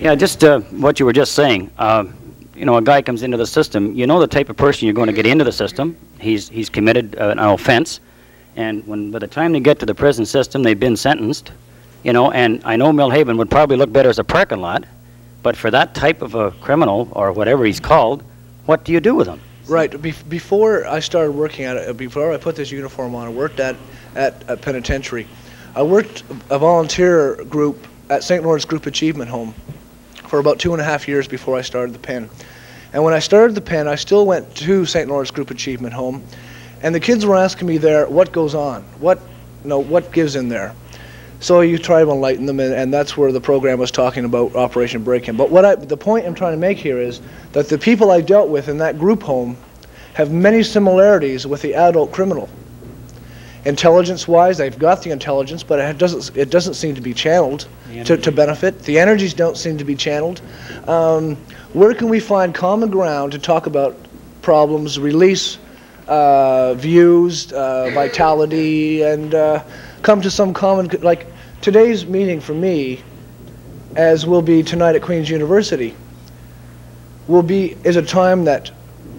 Yeah, just uh, what you were just saying. Uh, you know, a guy comes into the system. You know the type of person you're going to get into the system. He's he's committed uh, an offense, and when by the time they get to the prison system, they've been sentenced. You know, and I know Millhaven would probably look better as a parking lot, but for that type of a criminal or whatever he's called, what do you do with him? Right. Bef- before I started working at it, before I put this uniform on, I worked at at a penitentiary. I worked a volunteer group at St. Lawrence Group Achievement Home for about two and a half years before I started the pen. And when I started the pen, I still went to St. Lawrence Group Achievement Home, and the kids were asking me there, what goes on? What, you know, what gives in there? So you try to enlighten them, and, and that's where the program was talking about Operation Break-In. But what I, the point I'm trying to make here is that the people I dealt with in that group home have many similarities with the adult criminal. Intelligence-wise, they've got the intelligence, but it doesn't, it doesn't seem to be channeled to, to benefit. The energies don't seem to be channeled. Um, where can we find common ground to talk about problems, release uh, views, uh, vitality, and uh, come to some common, like today's meeting for me, as will be tonight at Queen's University, will be, is a time that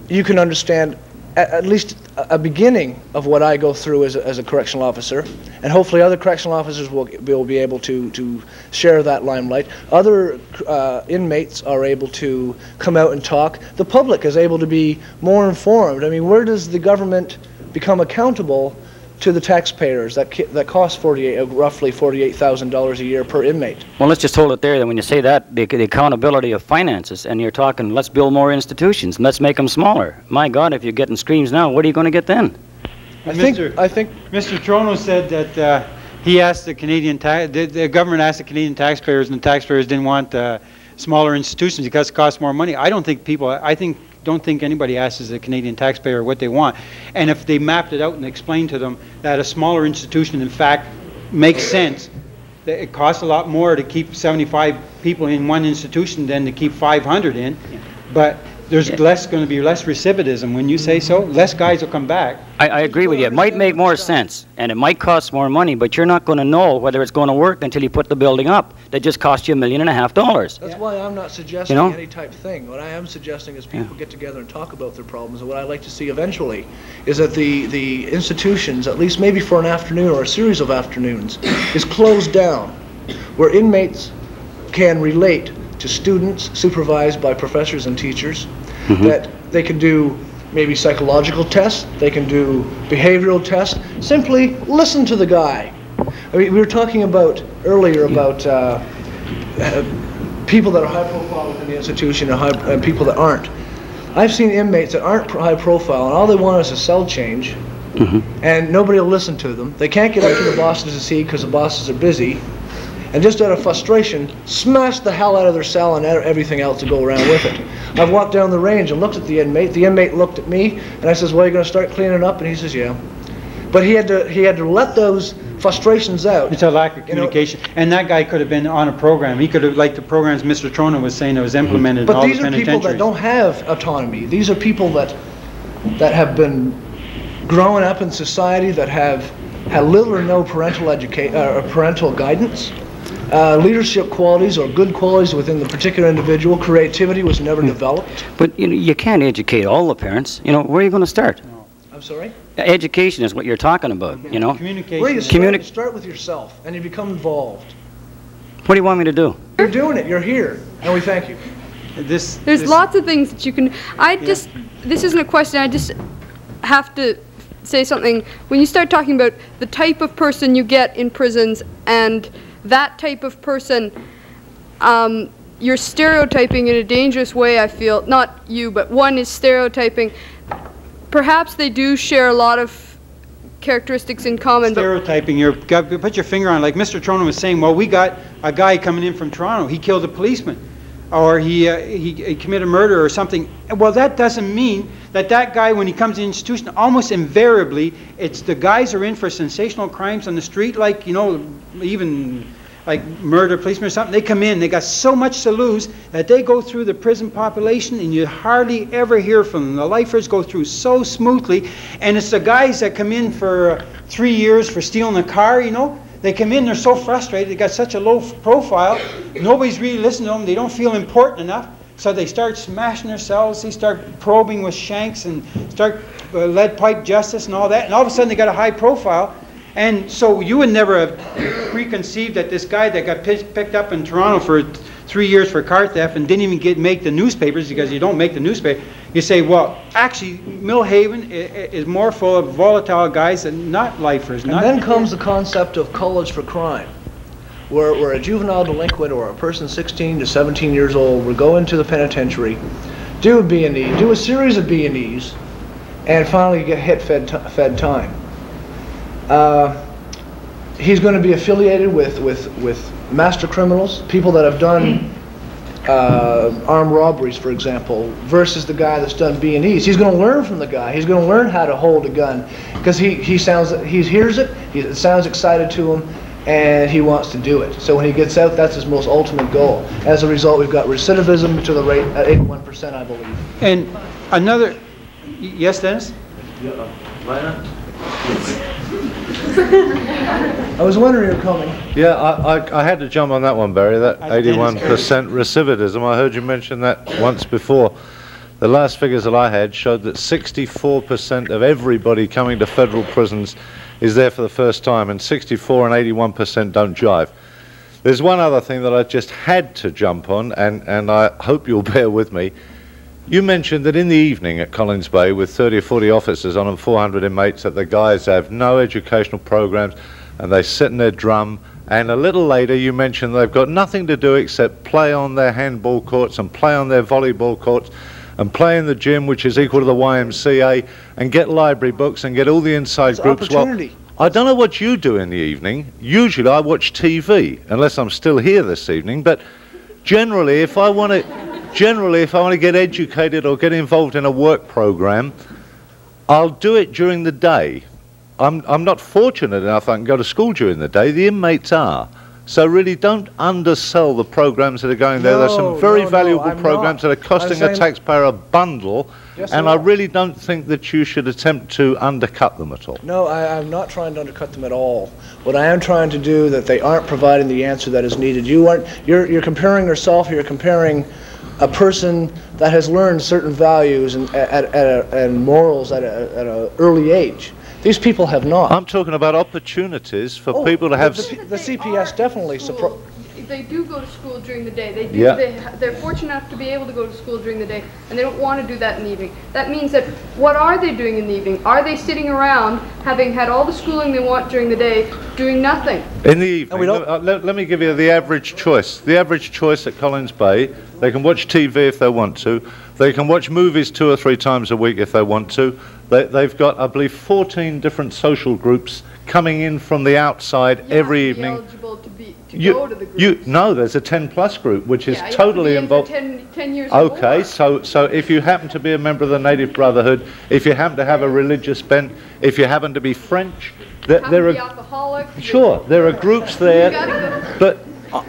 you can understand at, at least a, beginning of what I go through as a, as a correctional officer, and hopefully other correctional officers will, will be able to, to share that limelight. Other uh, inmates are able to come out and talk. The public is able to be more informed. I mean, where does the government become accountable to the taxpayers that, that cost 48, uh, roughly $48,000 a year per inmate? Well, let's just hold it there. Then, when you say that, the, the accountability of finances, and you're talking, let's build more institutions, and let's make them smaller. My God, if you're getting screams now, what are you going to get then? I think, Mr. I think Mr. Trono said that uh, he asked the Canadian ta- the, the government asked the Canadian taxpayers, and the taxpayers didn't want uh, smaller institutions because it costs more money. I don't think people. I think don't think anybody asks the Canadian taxpayer what they want. And if they mapped it out and explained to them that a smaller institution, in fact, makes sense, that it costs a lot more to keep 75 people in one institution than to keep 500 in, but there's less going to be less recidivism when you say so. Less guys will come back. I, I agree with you. It might make more sense, and it might cost more money, but you're not going to know whether it's going to work until you put the building up. That just cost you a million and a half dollars. That's why I'm not suggesting know? any type thing. What I am suggesting is people get together and talk about their problems, and what I'd like to see eventually is that the, the institutions, at least maybe for an afternoon or a series of afternoons, is closed down, where inmates can relate to students supervised by professors and teachers, that they can do maybe psychological tests, they can do behavioral tests, simply listen to the guy. I mean, we were talking about earlier about uh, uh, people that are high profile within the institution and, high, and people that aren't. I've seen inmates that aren't high profile and all they want is a cell change, and nobody will listen to them. They can't get up to the bosses to see because the bosses are busy, and just out of frustration, smashed the hell out of their cell and everything else to go around with it. I've walked down the range and looked at the inmate. The inmate looked at me, and I says, "Well, you're going to start cleaning up?" And he says, "Yeah." But he had to he had to let those frustrations out. It's a lack of You know- communication. And that guy could have been on a program. He could have, like the programs Mr. Trono was saying that was implemented in But all the these are people that don't have autonomy. These are people that, that have been growing up in society, that have had little or no parental educa, uh, parental guidance. Uh, leadership qualities or good qualities within the particular individual. Creativity was never Hmm. developed. But you, know, you can't educate all the parents. You know, where are you going to start? I'm sorry? Education is what you're talking about, you know? Where you Communication. start, Communi- you start with yourself and you become involved. What do you want me to do? You're doing it, you're here, and we thank you. This, There's this- lots of things that you can. I just. This isn't a question. I just have to say something. When you start talking about the type of person you get in prisons and that type of person, um, you're stereotyping in a dangerous way. I feel not you, but one is stereotyping. Perhaps they do share a lot of characteristics in common, stereotyping, you're, put your finger on, like Mr. Trono was saying, well, we got a guy coming in from Toronto, he killed a policeman, or he, uh, he he committed murder or something. Well, that doesn't mean that that guy, when he comes to the institution, almost invariably, it's the guys are in for sensational crimes on the street, like, you know, even like murder policemen or something, they come in, they got so much to lose that they go through the prison population and you hardly ever hear from them. The lifers go through so smoothly, and it's the guys that come in for three years for stealing a car, you know, They come in, they're so frustrated, they got such a low profile, nobody's really listening to them, they don't feel important enough, so they start smashing themselves, they start probing with shanks and start uh, lead pipe justice and all that, and all of a sudden they got a high profile. And so you would never have preconceived that this guy that got picked, up in Toronto for three years for car theft and didn't even get make the newspapers because you don't make the newspaper. You say, well, actually, Millhaven is more full of volatile guys than not lifers. And not then comes the concept of college for crime, where, where a juvenile delinquent or a person 16 to 17 years old will go into the penitentiary, do a B and E, do a series of B and Es, and finally get hit fed, fed time. Uh, he's going to be affiliated with, with, with master criminals, people that have done uh, armed robberies, for example, versus the guy that's done B and E's. He's going to learn from the guy. He's going to learn how to hold a gun because he, he sounds he hears it. He, it sounds excited to him, and he wants to do it. So when he gets out, that's his most ultimate goal. As a result, we've got recidivism to the rate at 81%, I believe. And another, yes, Dennis? I was wondering you're coming. Yeah, I, I, I had to jump on that one, Barry, that I 81% recidivism. I heard you mention that once before. The last figures that I had showed that 64% of everybody coming to federal prisons is there for the first time, and 64 and 81% don't jive. There's one other thing that I just had to jump on, and, and I hope you'll bear with me. You mentioned that in the evening at Collins Bay, with 30 or 40 officers on and 400 inmates, that the guys have no educational programs and they sit in their drum. And a little later, you mentioned they've got nothing to do except play on their handball courts and play on their volleyball courts and play in the gym, which is equal to the YMCA, and get library books and get all the inside It's groups. Well. I don't know what you do in the evening. Usually, I watch TV, unless I'm still here this evening. But generally, if I want to, generally, if I want to get educated or get involved in a work program, I'll do it during the day. I'm, I'm not fortunate enough I can go to school during the day. The inmates are. So really don't undersell the programs that are going there. There's No, some very no, no, valuable I'm programs not. that are costing a taxpayer a bundle, Yes, and I really don't think that you should attempt to undercut them at all. No, I, I'm not trying to undercut them at all. What I am trying to do that they aren't providing the answer that is needed. You aren't. You're you're comparing yourself. You're comparing a person that has learned certain values and at, at a, and morals at an at a early age. These people have not. I'm talking about opportunities for Oh, people to have. the- the- the CPS definitely suppro- They do go to school during the day. They do. Yeah. They, they're fortunate enough to be able to go to school during the day, and they don't want to do that in the evening. That means that what are they doing in the evening? Are they sitting around, having had all the schooling they want during the day, doing nothing? In the evening, we don't- uh, let- let me give you the average choice. The average choice at Collins Bay, they can watch TV if they want to. They can watch movies two or three times a week if they want to. They, they've got, I believe, 14 different social groups coming in from the outside You have every evening. eligible to be to You, go to the you, no, there's a 10 plus group which is Yeah, you totally be in for involved. 10, 10 years Okay, so, so if you happen to be a member of the Native Brotherhood, if you happen to have a religious bent, if you happen to be French, th- Have there are be alcoholic. Sure, there are groups there, You gotta go. but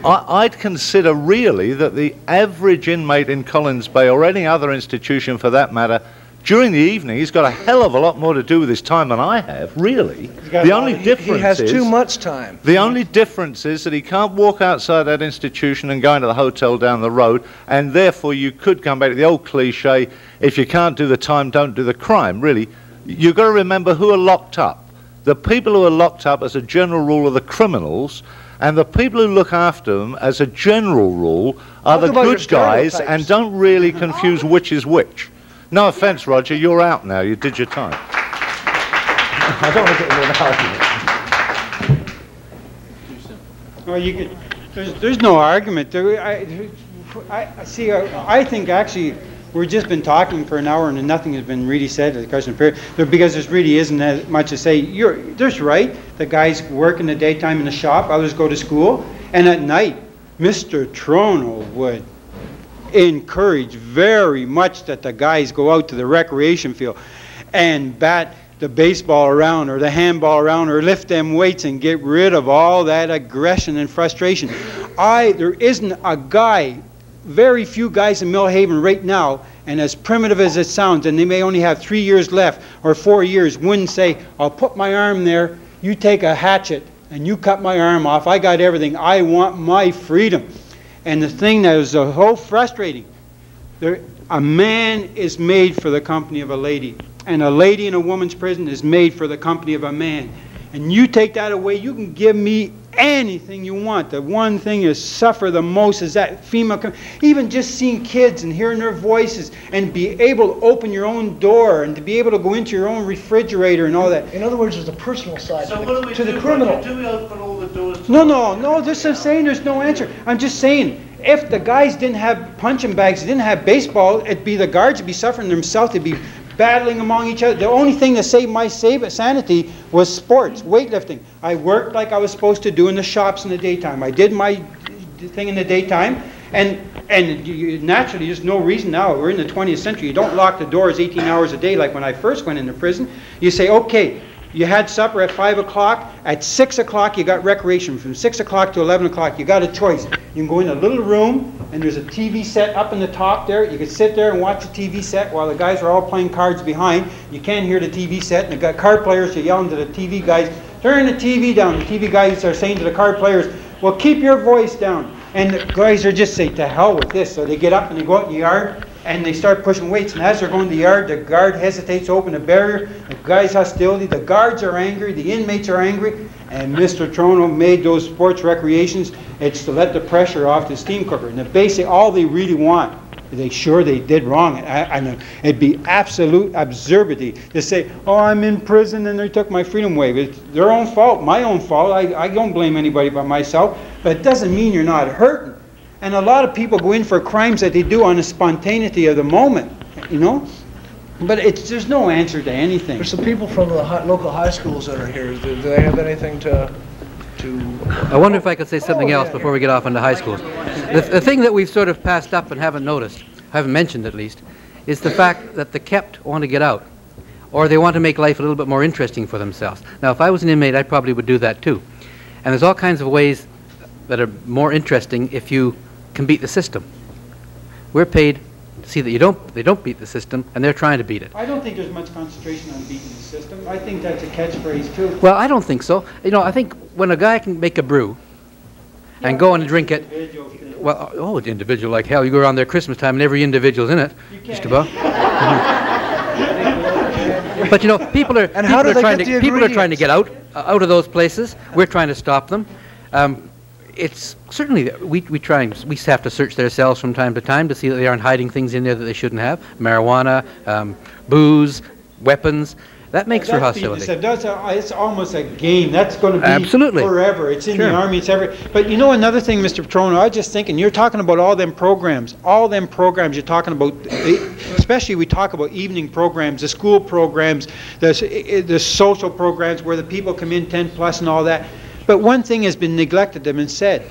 I, I'd consider really that the average inmate in Collins Bay, or any other institution for that matter, during the evening, he's got a hell of a lot more to do with his time than I have, really. The only he, difference he has is, too much time. the only difference is that he can't walk outside that institution and go into the hotel down the road, and therefore you could come back to the old cliche, if you can't do the time, don't do the crime, really. You've got to remember who are locked up. The people who are locked up, as a general rule, are the criminals, and the people who look after them, as a general rule, are Talk the good guys, and don't really confuse which is which. No offense, Roger, you're out now. You did your time. I don't want to get into an argument. Well, you could, there's, there's no argument. There, I, I, I see, I, I think actually, we've just been talking for an hour and nothing has been really said at the question period, because there really isn't that much to say. You're, there's right, the guys work in the daytime in the shop, others go to school, and at night, Mr. Trono would encourage very much that the guys go out to the recreation field and bat the baseball around or the handball around or lift them weights and get rid of all that aggression and frustration. I there isn't a guy, very few guys in Millhaven right now, and as primitive as it sounds, and they may only have three years left or four years, wouldn't say, I'll put my arm there, you take a hatchet and you cut my arm off. I got everything. I want my freedom. And the thing that is so whole frustrating, there, a man is made for the company of a lady, and a lady in a woman's prison is made for the company of a man. And you take that away, you can give me anything you want. The one thing you suffer the most is that female. Com- Even just seeing kids and hearing their voices and be able to open your own door and to be able to go into your own refrigerator and all that. In other words, there's a personal side So to what do the, we to do? the criminal. Do we open all the doors to No, no, no, this is saying there's no answer. I'm just saying, if the guys didn't have punching bags, didn't have baseball, it'd be the guards would be suffering themselves, they'd be battling among each other. The only thing that saved my sanity was sports, weightlifting. I worked like I was supposed to do in the shops in the daytime. I did my thing in the daytime, and and you, naturally, there's no reason now. We're in the 20th century. You don't lock the doors 18 hours a day like when I first went into prison. You say, okay, you had supper at 5 o'clock. At 6 o'clock, you got recreation. From 6 o'clock to 11 o'clock, you got a choice. You can go in a little room, and there's a TV set up in the top there. You can sit there and watch the TV set while the guys are all playing cards behind. You can't hear the TV set, and the gu- card players are yelling to the TV guys, turn the TV down. The TV guys are saying to the card players, well, keep your voice down. And the guys are just saying, to hell with this. So they get up and they go out in the yard and they start pushing weights. And as they're going to the yard, the guard hesitates to open the barrier. The guy's hostility. The guards are angry. The inmates are angry. And Mr. Trono made those sports recreations. It's to let the pressure off the steam cooker. And the basic, all they really want, they sure they did wrong. Know it'd be absolute absurdity to say, "Oh, I'm in prison and they took my freedom away." It's their own fault, my own fault. I, I don't blame anybody but myself. But it doesn't mean you're not hurting. And a lot of people go in for crimes that they do on the spontaneity of the moment, you know. But it's there's no answer to anything. There's some people from the hi- local high schools that are here. Do, do they have anything to, to, I wonder if I could say oh, something Oh, else yeah, before we get off into high schools. The, the thing that we've sort of passed up and haven't noticed, haven't mentioned at least, is the fact that the kept want to get out, or they want to make life a little bit more interesting for themselves. Now, if I was an inmate, I probably would do that too. And there's all kinds of ways that are more interesting if you can beat the system. We're paid to see that you don't, they don't beat the system, and they're trying to beat it. I don't think there's much concentration on beating the system. I think that's a catchphrase too. Well, I don't think so. You know, I think when a guy can make a brew and go and drink it, thing. Well, oh, the individual like hell. You go around there Christmas time and every individual's in it, just about. but you know, people are And people do are trying to people are trying to get out uh, out of those places. We're trying to stop them. Um, it's certainly we we try and we have to search their cells from time to time to see that they aren't hiding things in there that they shouldn't have. Marijuana, um, booze, weapons. That makes for hostility. deceptive. That's a, it's almost a game. That's going to be Absolutely. forever. It's in the army. It's ever. But you know another thing, Mr. Petrono, I was just thinking. You're talking about all them programs. All them programs you're talking about. eh, Especially we talk about evening programs, the school programs, the eh, the social programs where the people come in 10 plus and all that. But one thing has been neglected and been said.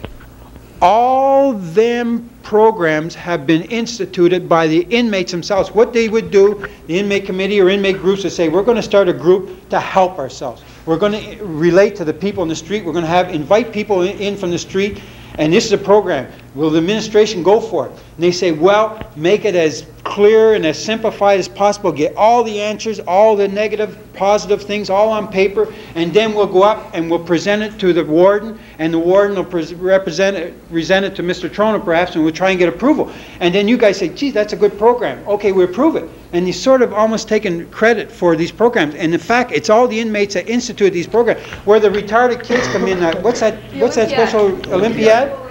All them programs have been instituted by the inmates themselves. What they would do, the inmate committee or inmate groups would say, we're going to start a group to help ourselves. We're going to relate to the people in the street. We're going to have, invite people in, in from the street. And this is a program. Will the administration go for it? And they say, well, make it as clear and as simplified as possible. Get all the answers, all the negative, positive things, all on paper, and then we'll go up and we'll present it to the warden, and the warden will represent it, present it to Mr. Trono perhaps, and we'll try and get approval. And then you guys say, gee, that's a good program. Okay, we approve it. And you sort of almost taking credit for these programs. And in fact, it's all the inmates that institute these programs, where the retarded kids come in, uh, what's that, what's that special Olympiad?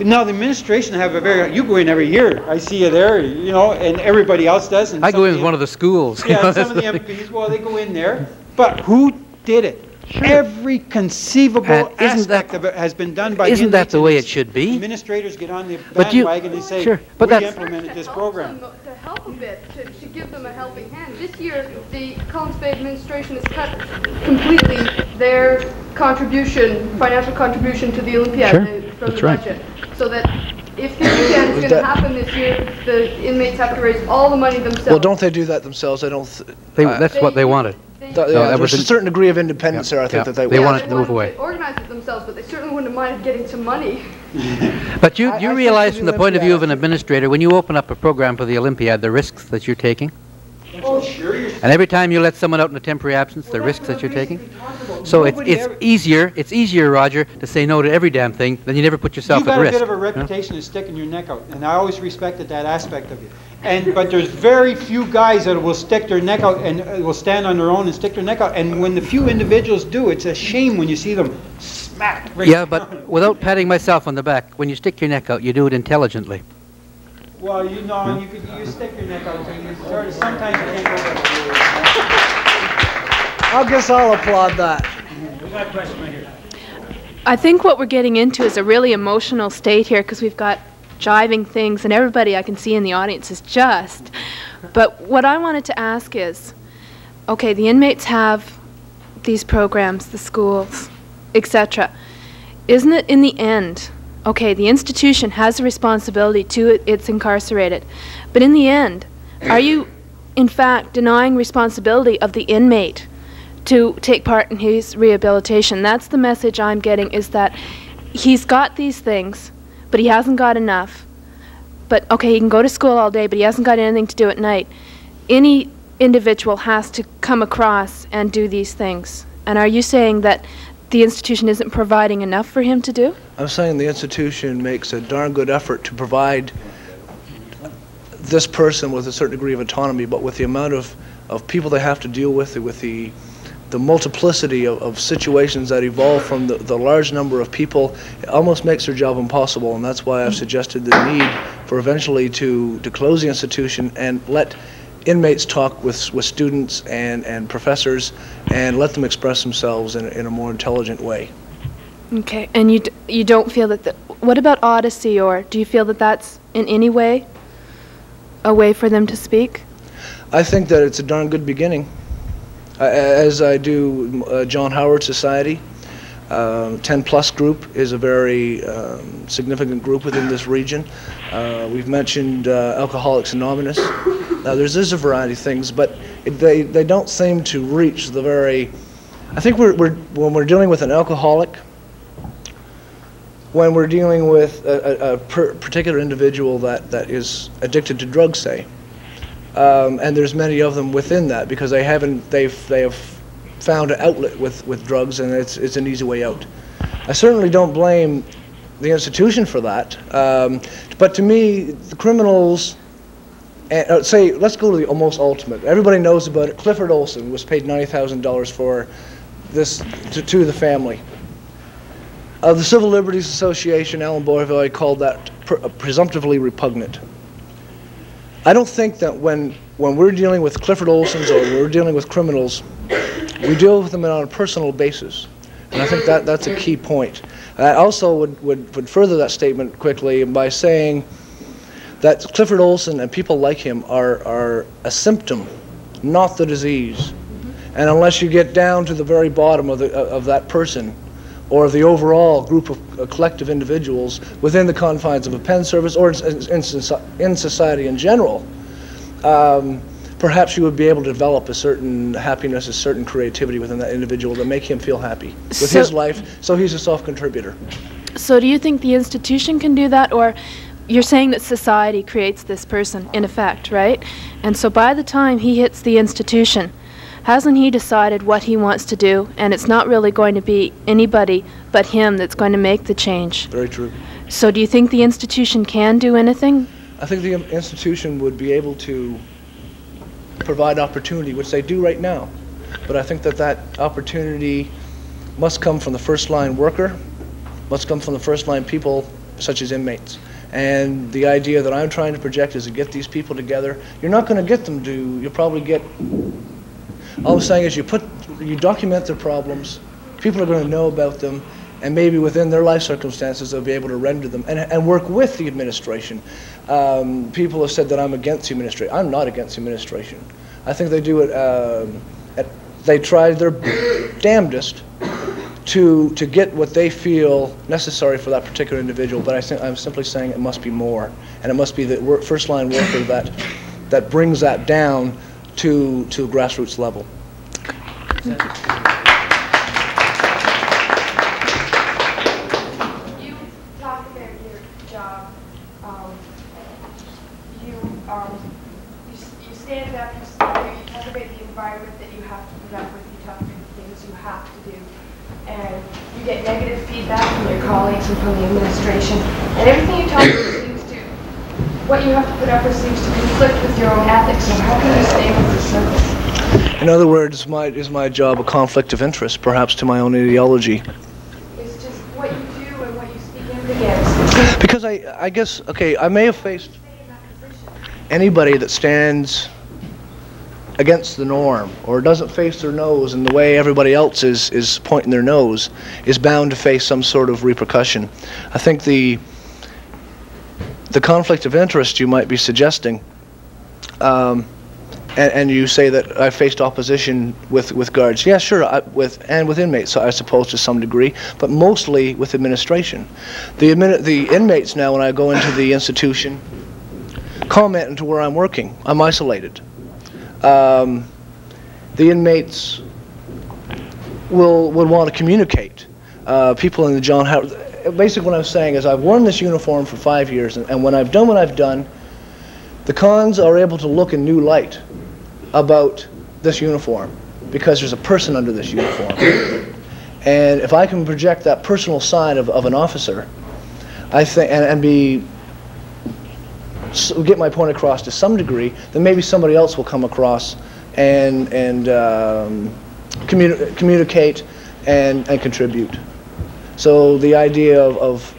Now, the administration have a very, you go in every year, I see you there, you know, and everybody else does. and I go in the as one of the schools. yeah, some of the MPs, well, they go in there, but who did it? Every conceivable And isn't that- aspect of it has been done by the Isn't that the way it should be? Administrators get on the But you- bandwagon and say, sure, but we implemented this program. To help a bit, to, to give them a helping hand. This year, the Collins Bay administration has cut completely their contribution, financial contribution to the Olympiad Sure, from that's the right. Budget. So that if the Olympiad is going to happen this year, the inmates have to raise all the money themselves. well, don't they do that themselves? I don't, th- They, uh, that's what they wanted. They- th- No, yeah, that was there's a an- certain degree of independence there, I think, yeah. that they They want. wanted they to move wanted away. Organize it themselves, but they certainly wouldn't have minded getting some money. But you, I- I you think realize the from the point of view of an administrator, when you open up a program for the Olympiad, the risks that you're taking? And every time you let someone out in a temporary absence, the risks that you're taking? So it's, it's easier, it's easier, Roger, to say no to every damn thing than you never put yourself You've at got a bit of a reputation of sticking your neck out, and I always respected that aspect of you. And, but there's very few guys that will stick their neck out and uh, will stand on their own and stick their neck out. And when the few individuals do, it's a shame when you see them smacked. right Yeah, down. but without patting myself on the back, when you stick your neck out, you do it intelligently. Well, you know, and you could, you stick your neck out, and you sort of, sometimes you can't go over. I guess I'll applaud that. I think what we're getting into is a really emotional state here because we've got jiving things, and everybody I can see in the audience is just. But what I wanted to ask is okay, the inmates have these programs, the schools, etc. Isn't it in the end, okay, the institution has a responsibility to it, its incarcerated, but in the end, are you in fact denying responsibility of the inmate? to take part in his rehabilitation. That's the message I'm getting is that he's got these things, but he hasn't got enough. But okay, he can go to school all day, but he hasn't got anything to do at night. Any individual has to come across and do these things. And are you saying that the institution isn't providing enough for him to do? I'm saying the institution makes a darn good effort to provide this person with a certain degree of autonomy, but with the amount of, of people they have to deal with, with the the multiplicity of, of situations that evolve from the, the large number of people, it almost makes their job impossible, and that's why I've suggested the need for eventually to, to close the institution and let inmates talk with, with students and, and professors and let them express themselves in, a- in a more intelligent way. Okay, and you d- you don't feel that the, what about Odyssey or do you feel that that's in any way a way for them to speak? I think that it's a darn good beginning. Uh, as I do uh, John Howard Society, um, 10 Plus Group is a very um, significant group within this region. Uh, we've mentioned uh, Alcoholics Anonymous. Now, there's, there's a variety of things, but it, they, they don't seem to reach the very. I think we're, we're, when we're dealing with an alcoholic, when we're dealing with a, a, a per, particular individual that, that is addicted to drugs, say, um, and there's many of them within that because they haven't they've they have found an outlet with, with drugs and it's it's an easy way out. I certainly don't blame the institution for that, um, but to me, the criminals. And, uh, say, let's go to the almost ultimate. Everybody knows about it. Clifford Olson was paid ninety thousand dollars for this to, to the family. Uh, the Civil Liberties Association, Alan Borovoy, called that pr- presumptively repugnant. I don't think that when, when we're dealing with Clifford Olsons or we're dealing with criminals, we deal with them on a personal basis. And I think that, that's a key point. I also would, would, would further that statement quickly by saying that Clifford Olson and people like him are, are a symptom, not the disease. And unless you get down to the very bottom of, the, of that person, or the overall group of uh, collective individuals within the confines of a pen service or in, in, in society in general, um, perhaps you would be able to develop a certain happiness, a certain creativity within that individual that make him feel happy with So- his life, so he's a self-contributor. So do you think the institution can do that or you're saying that society creates this person in effect, right? And so by the time he hits the institution, hasn't he decided what he wants to do and it's not really going to be anybody but him that's going to make the change. Very true. So do you think the institution can do anything? I think the institution would be able to provide opportunity, which they do right now. But I think that that opportunity must come from the first line worker, must come from the first line people such as inmates. And the idea that I'm trying to project is to get these people together. You're not going to get them to, you'll probably get, all I'm saying is you put, you document their problems, people are going to know about them, and maybe within their life circumstances, they'll be able to render them and, and work with the administration. Um, people have said that I'm against the administration. I'm not against the administration. I think they do it, um, at, they try their damnedest to, to get what they feel necessary for that particular individual, but I think, I'm simply saying it must be more. And it must be the wor- first line worker that, that brings that down to, to grassroots level. You talk about your job. Um, you, um, you, s- you stand up, you, s- environment that you have to put up with, you talk about the things you have to do. And you get negative feedback from your colleagues and from the administration. And everything you talk about seems to, what you have to put up with seems to conflict with your own ethics. So how can you stay with the service? In other words, my, is my job a conflict of interest, perhaps to my own ideology? It's just what you do and what you speak out against. Because I, I guess, okay, I may have faced Stay in that position. anybody that stands against the norm or doesn't face their nose and the way everybody else is, is pointing their nose is bound to face some sort of repercussion. I think the the conflict of interest you might be suggesting, um, and, and you say that I faced opposition with, with guards. Yeah, sure, I, with and with inmates, I suppose to some degree, but mostly with administration. The the inmates now, when I go into the institution, comment into where I'm working. I'm isolated. Um, the inmates will would want to communicate. Uh, people in the John Howard. Basically, what I'm saying is I've worn this uniform for five years, and, and when I've done what I've done, the cons are able to look in new light about this uniform because there's a person under this uniform. and if I can project that personal side of, of an officer, I think, and, and be s- get my point across to some degree, then maybe somebody else will come across and and um, communi- communicate and, and contribute. So the idea of, of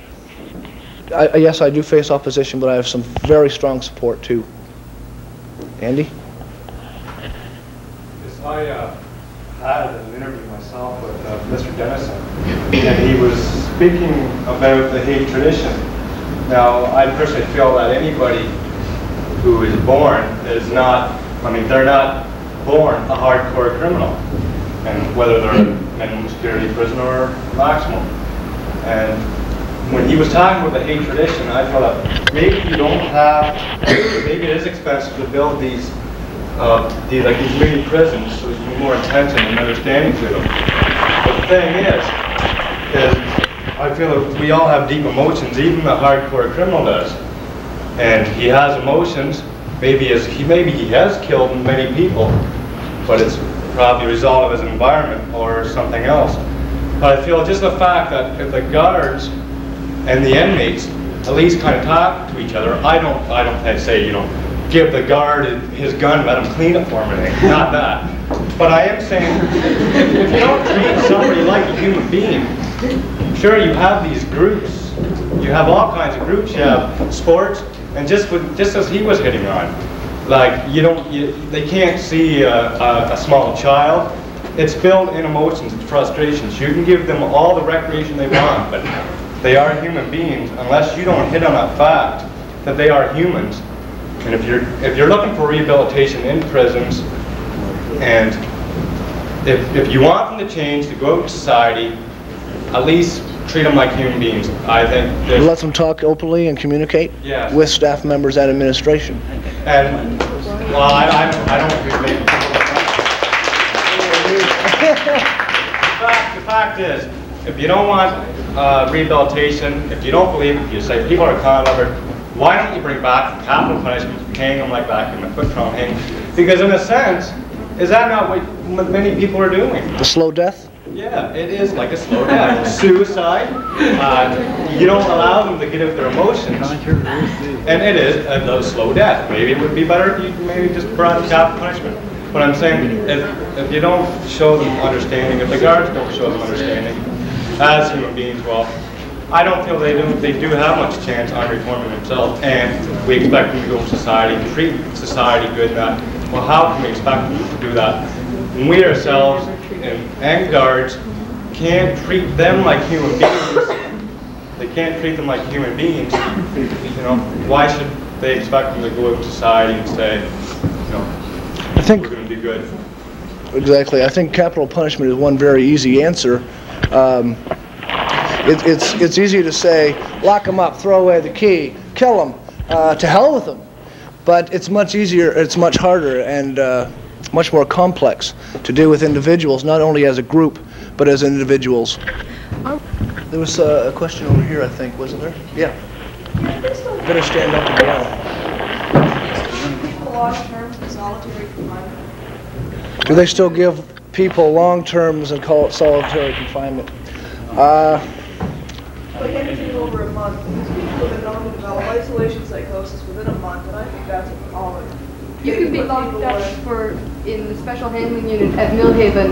I- yes, I do face opposition, but I have some very strong support too. Andy? I uh, had an interview myself with uh, Mr. Dennison, and he was speaking about the Hague tradition. Now, I personally feel that anybody who is born is not, I mean, they're not born a hardcore criminal, and whether they're in minimum security prison or maximum. And when he was talking about the Hague tradition, I feel that maybe you don't have, maybe it is expensive to build these uh, these like these mini prisons, so there's more attention and understanding to them. But the thing is, is I feel that we all have deep emotions, even the hardcore criminal does. And he has emotions. Maybe as he maybe he has killed many people, but it's probably a result of his environment or something else. But I feel just the fact that if the guards and the inmates at least kind of talk to each other. I don't, I don't say, you know, give the guard his gun, let him clean it for anything. not that. But I am saying, if, if you don't treat somebody like a human being, sure, you have these groups. You have all kinds of groups. You have sports, and just with, just as he was hitting on, like you don't, you, they can't see a, a, a small child. It's filled in emotions and frustrations. You can give them all the recreation they want, but they are human beings unless you don't hit on that fact that they are humans. And if you're if you're looking for rehabilitation in prisons, and if if you want them to change to go out to society, at least treat them like human beings. I think Let them talk openly and communicate Yes. with staff members and administration. And, well, I, I don't, I don't agree with The fact, the fact is, if you don't want, uh, rehabilitation, if you don't believe, if you say people are con lovers, why don't you bring back capital punishment, hang them like back in the foot trunk hang? Because in a sense, is that not what many people are doing? The slow death? Yeah, it is like a slow death. Suicide, uh, you don't allow them to get out their emotions. And it is a slow death. Maybe it would be better if you maybe just brought capital punishment. But I'm saying, if, if you don't show them understanding, if the guards don't show them understanding, as human beings, well, I don't feel they do, they do have much chance on reforming themselves. And we expect them to go to society, and treat society good and that. Well, how can we expect them to do that? When we ourselves and, and guards can't treat them like human beings, they can't treat them like human beings, you know, why should they expect them to go out in society and say, you know, I think we're gonna be good? Exactly. I think capital punishment is one very easy answer. Um, it, it's it's easy to say, lock them up, throw away the key, kill them, uh, to hell with them. But it's much easier, it's much harder, and uh, much more complex to deal with individuals, not only as a group, but as individuals. There was a, a question over here, I think, wasn't there? Yeah. Better stand up and confinement. Do they still give people long terms and call it solitary confinement? Uh, Like anything over a month, these people have been known to develop isolation psychosis within a month, and I think that's appalling. You could be locked up for, in the special handling unit at Millhaven,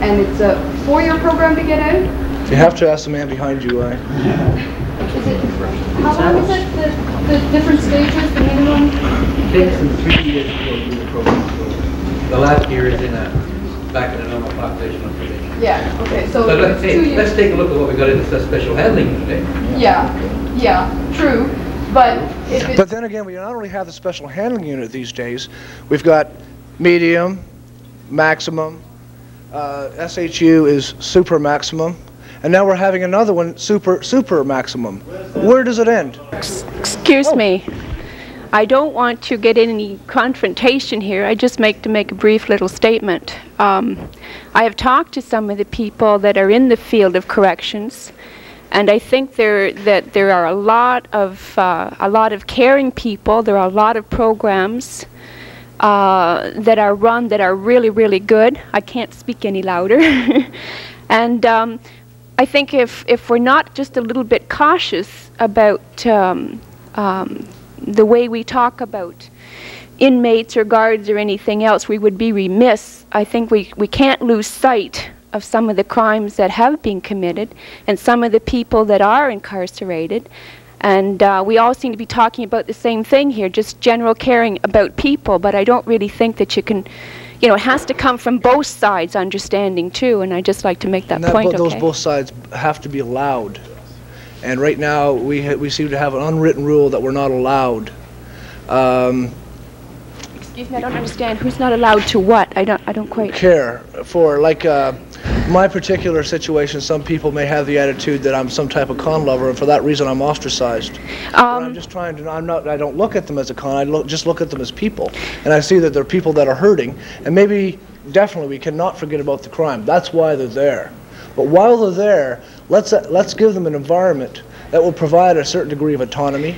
and it's a four-year program to get out? You have to ask the man behind you, I. Is it, how long is it, the, the different stages, the minimum? It takes them three years to go through the program. The last year is in a, back in a normal population of probation. Yeah, okay, so But let's, it's two hey, let's take a look at what we got in the special handling today. Yeah, yeah, true, but if. But then again, we not only have the special handling unit these days, we've got medium, maximum, uh, SHU is super maximum, and now we're having another one, super, super maximum. Where does it end? Excuse me. I don't want to get any confrontation here. I just make to make a brief little statement. Um, I have talked to some of the people that are in the field of corrections, and I think there that there are a lot of uh, a lot of caring people. There are a lot of programs uh, that are run that are really really good. I can't speak any louder, and. Um, I think if, if we're not just a little bit cautious about um, um, the way we talk about inmates or guards or anything else, we would be remiss. I think we, we can't lose sight of some of the crimes that have been committed and some of the people that are incarcerated. And uh, we all seem to be talking about the same thing here, just general caring about people, but I don't really think that you can, you know, it has to come from both sides understanding too, and I'd just like to make that that, point, those okay? both sides have to be allowed. And right now, we, ha- we seem to have an unwritten rule that we're not allowed. Um, Excuse me, I don't understand. Who's not allowed to what? I don't, I don't quite. care for, like, uh, my particular situation, some people may have the attitude that I'm some type of con lover, and for that reason, I'm ostracized. But I'm Um, just trying to, I'm not, I don't look at them as a con, I look, just look at them as people. And I see that they're people that are hurting, and maybe, definitely, we cannot forget about the crime. That's why they're there. But while they're there, let's, uh, let's give them an environment that will provide a certain degree of autonomy,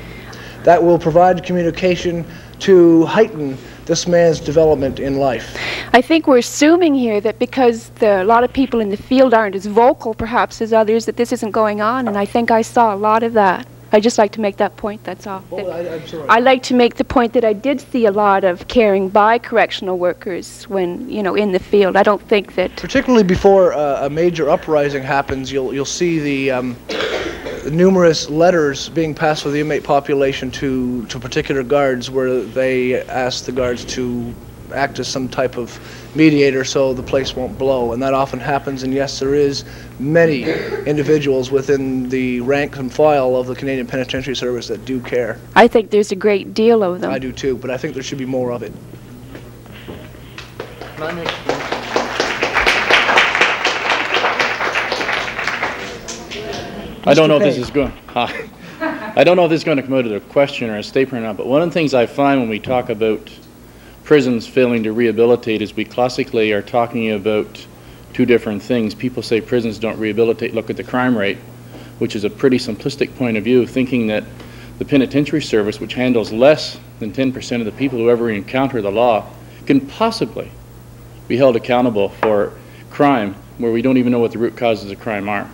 that will provide communication to heighten this man's development in life. I think we're assuming here that because the, a lot of people in the field aren't as vocal, perhaps, as others, that this isn't going on, and I think I saw a lot of that. I'd just like to make that point, that's all. Well, I, I'm sorry. I like to make the point that I did see a lot of caring by correctional workers when, you know, in the field. I don't think that, Particularly before uh, a major uprising happens, you'll, you'll see the um, numerous letters being passed for the inmate population to, to particular guards where they ask the guards to act as some type of mediator so the place won't blow. And that often happens, and yes, there is many individuals within the rank and file of the Canadian Penitentiary Service that do care. I think there's a great deal of them. I do too, but I think there should be more of it. I don't know if this is going. I don't know if this is going to come out of a question or a statement or not, but one of the things I find when we talk about prisons failing to rehabilitate is we classically are talking about two different things. People say prisons don't rehabilitate, look at the crime rate, which is a pretty simplistic point of view, thinking that the penitentiary service, which handles less than 10% of the people who ever encounter the law, can possibly be held accountable for crime where we don't even know what the root causes of crime are.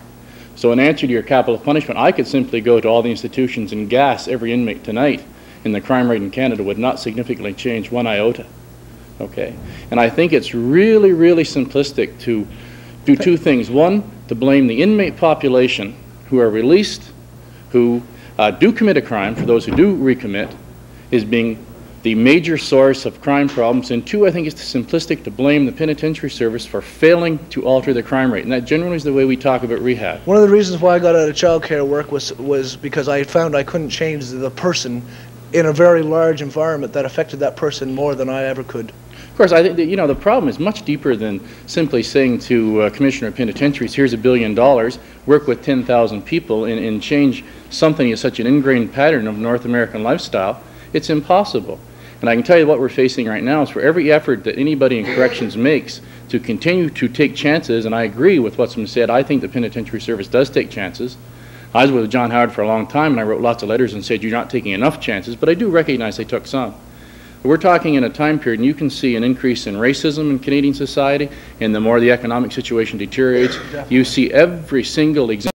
So in answer to your capital punishment, I could simply go to all the institutions and gas every inmate tonight, and the crime rate in Canada would not significantly change one iota. Okay? And I think it's really, really simplistic to do two things. One, to blame the inmate population who are released, who uh, do commit a crime, for those who do recommit, is being the major source of crime problems. And two, I think it's simplistic to blame the penitentiary service for failing to alter the crime rate. And that generally is the way we talk about rehab. One of the reasons why I got out of child care work was was because I found I couldn't change the person in a very large environment that affected that person more than I ever could. Of course, I think that, you know, the problem is much deeper than simply saying to uh, Commissioner of Penitentiaries, here's a billion dollars, work with 10,000 people and, and change something as such an ingrained pattern of North American lifestyle. It's impossible. And I can tell you what we're facing right now is for every effort that anybody in corrections makes to continue to take chances, and I agree with what's been said, I think the penitentiary service does take chances. I was with John Howard for a long time, and I wrote lots of letters and said, you're not taking enough chances, but I do recognize they took some. We're talking in a time period, and you can see an increase in racism in Canadian society, and the more the economic situation deteriorates, you see every single example